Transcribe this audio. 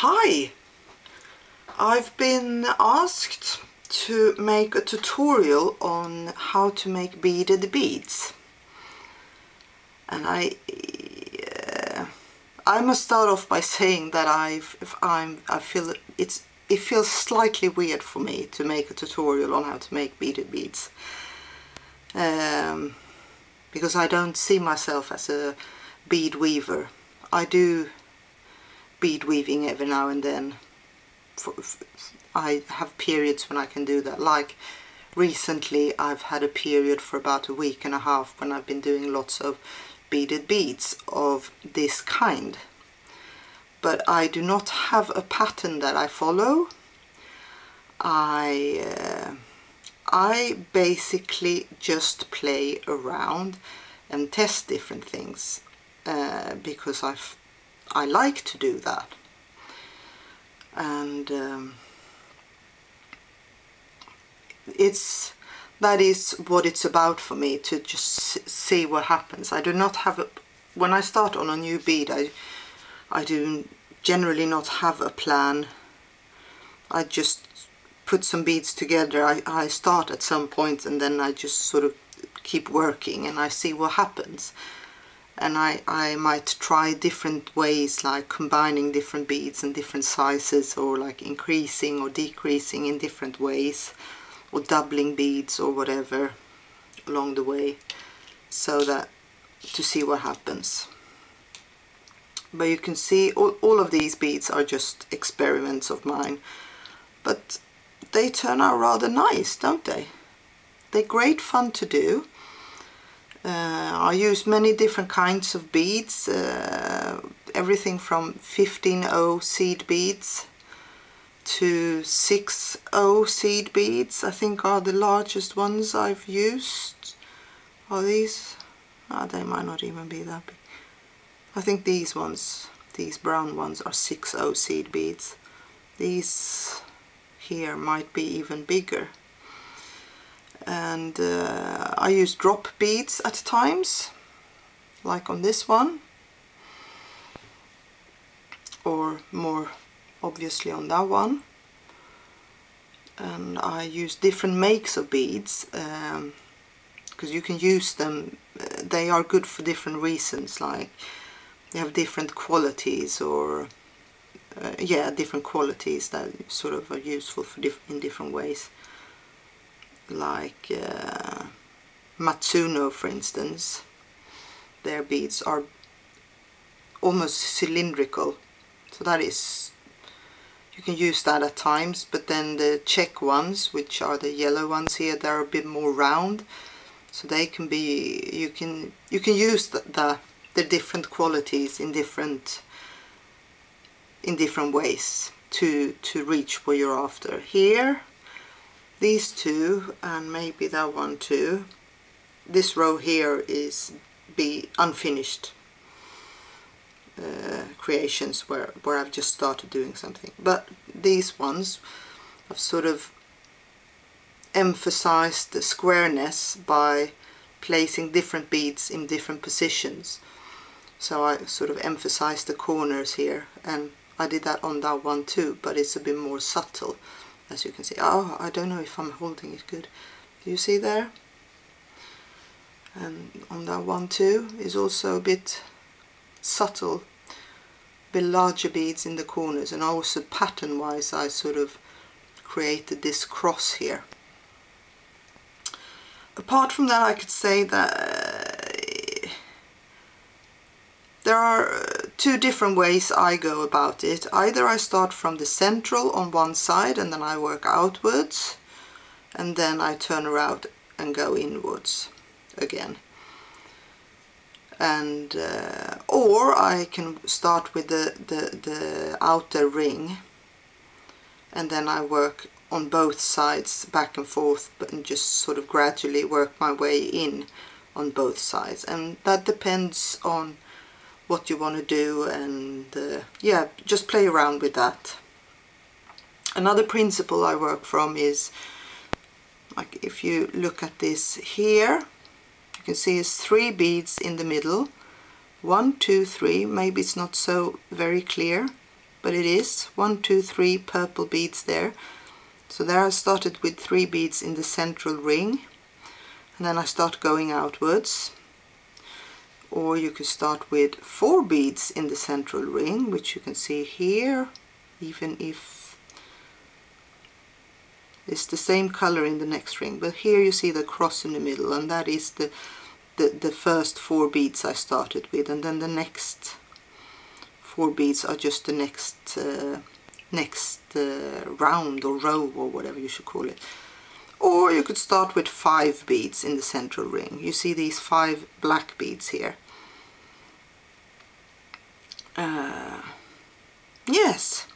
Hi! I've been asked to make a tutorial on how to make beaded beads. And I uh, I must start off by saying that I've if I'm I feel it's it feels slightly weird for me to make a tutorial on how to make beaded beads. Um, because I don't see myself as a bead weaver. I do bead weaving every now and then. I have periods when I can do that. Like recently I've had a period for about a week and a half when I've been doing lots of beaded beads of this kind. But I do not have a pattern that I follow. I, uh, I basically just play around and test different things uh, because I've I like to do that. And um, it's that is what it's about for me to just see what happens. I do not have a when I start on a new bead I I do generally not have a plan. I just put some beads together. I, I start at some point and then I just sort of keep working and I see what happens and I, I might try different ways like combining different beads and different sizes or like increasing or decreasing in different ways or doubling beads or whatever along the way so that to see what happens. But you can see all, all of these beads are just experiments of mine. But they turn out rather nice don't they? They're great fun to do I use many different kinds of beads, uh, everything from 15O seed beads to 6O seed beads, I think are the largest ones I've used. Are these? Oh, they might not even be that big. I think these ones, these brown ones are 6O seed beads. These here might be even bigger and uh, I use drop beads at times like on this one or more obviously on that one. And I use different makes of beads because um, you can use them uh, they are good for different reasons like they have different qualities or uh, yeah different qualities that sort of are useful for diff in different ways. Like uh, Matsuno for instance. Their beads are almost cylindrical. So that is you can use that at times but then the Czech ones which are the yellow ones here they're a bit more round. So they can be you can you can use the, the, the different qualities in different in different ways to to reach what you're after. Here these two and maybe that one too this row here is be unfinished uh, creations where, where I've just started doing something but these ones I've sort of emphasized the squareness by placing different beads in different positions so I sort of emphasized the corners here and I did that on that one too but it's a bit more subtle as you can see. Oh, I don't know if I'm holding it good. Do you see there? And on that one too is also a bit subtle, bit larger beads in the corners and also pattern wise I sort of created this cross here. Apart from that I could say that uh, there are uh, two different ways I go about it. Either I start from the central on one side and then I work outwards and then I turn around and go inwards again. And uh, or I can start with the, the, the outer ring and then I work on both sides back and forth and just sort of gradually work my way in on both sides and that depends on what you want to do and uh, yeah just play around with that another principle I work from is like if you look at this here can see is three beads in the middle. One two three maybe it's not so very clear but it is. One two three purple beads there. So there I started with three beads in the central ring and then I start going outwards. Or you could start with four beads in the central ring which you can see here even if it's the same color in the next ring but here you see the cross in the middle and that is the the, the first four beads I started with and then the next four beads are just the next uh, next uh, round or row or whatever you should call it. Or you could start with five beads in the central ring. You see these five black beads here. Uh, yes